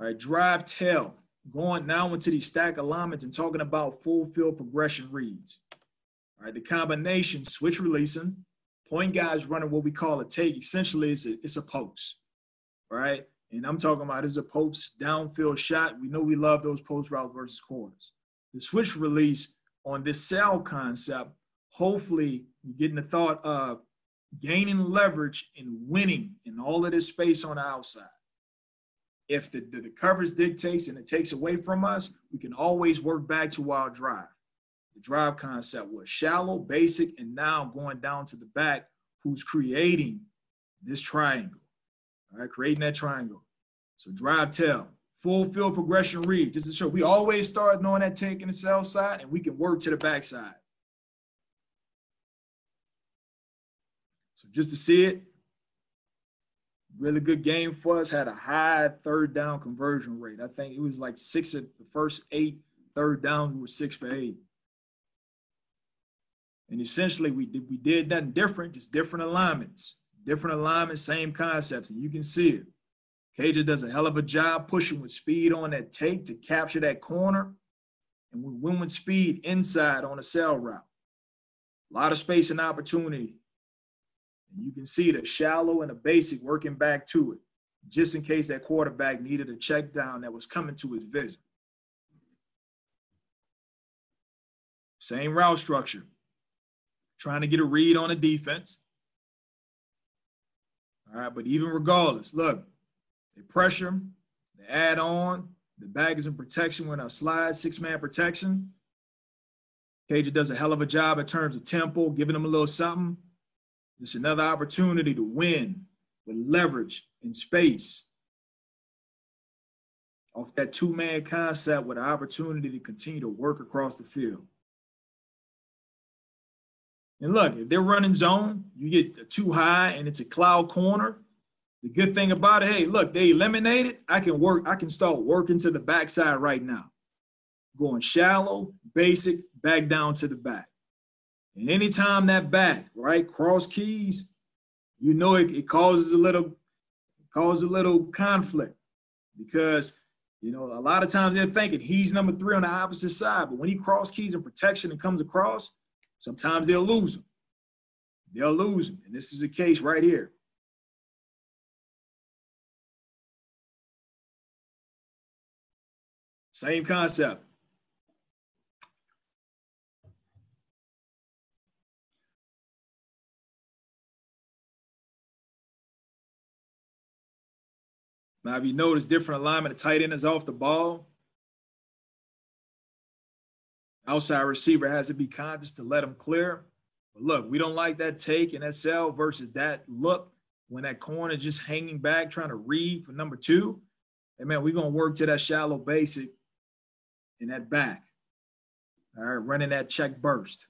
All right, drive tail. Going now into these stack alignments and talking about full field progression reads. All right, the combination switch releasing, point guys running what we call a take. Essentially, it's a, it's a post, right? And I'm talking about it's a post downfield shot. We know we love those post routes versus corners. The switch release on this cell concept, hopefully you're getting the thought of gaining leverage and winning in all of this space on the outside. If the, the, the coverage dictates and it takes away from us, we can always work back to our drive. The drive concept was shallow, basic, and now going down to the back, who's creating this triangle. All right, creating that triangle. So drive tail, full field progression read, just to show we always start knowing that taking the sell side and we can work to the backside. So just to see it, really good game for us. Had a high third down conversion rate. I think it was like six of the first eight third down we were six for eight. And essentially we did we did nothing different, just different alignments, different alignments, same concepts, and you can see it. Cajuns does a hell of a job pushing with speed on that take to capture that corner. And we win with speed inside on a sell route. A lot of space and opportunity and you can see the shallow and the basic working back to it, just in case that quarterback needed a check down that was coming to his vision. Same route structure. Trying to get a read on the defense. All right, but even regardless, look, they pressure, they add on, the bag is in protection when I slide, six man protection. Cajun does a hell of a job in terms of tempo, giving them a little something. It's another opportunity to win with leverage in space. Off that two man concept with an opportunity to continue to work across the field. And look, if they're running zone, you get too high and it's a cloud corner. The good thing about it, hey, look, they eliminated. I can work, I can start working to the backside right now. Going shallow, basic, back down to the back. And anytime that back, right, cross keys, you know it, it causes a little causes a little conflict because you know a lot of times they're thinking he's number three on the opposite side, but when he cross keys in protection and comes across, sometimes they'll lose him. They'll lose him, and this is the case right here. Same concept. Now, if you notice different alignment, the tight end is off the ball. Outside receiver has to be conscious to let him clear. But look, we don't like that take and SL versus that look when that corner just hanging back trying to read for number two. And man, we're gonna work to that shallow basic in that back. All right, running that check burst.